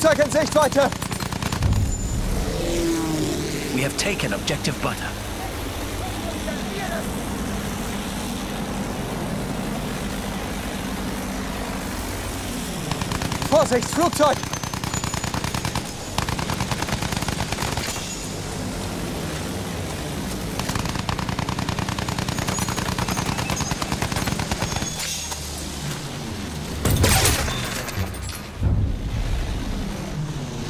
Flugzeug in Sichtweite! We have taken objective butter. Vorsicht, Flugzeug!